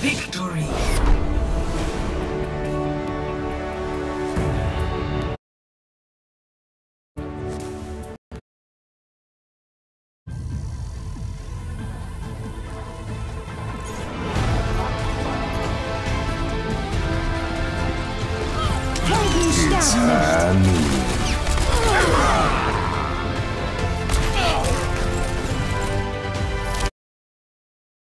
Victory. It's uh,